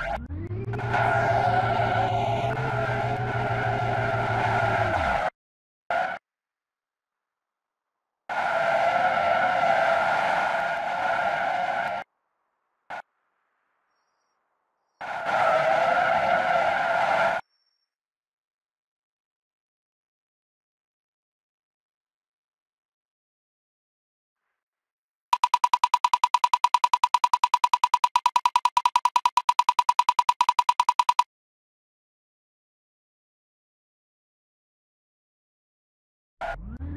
you you.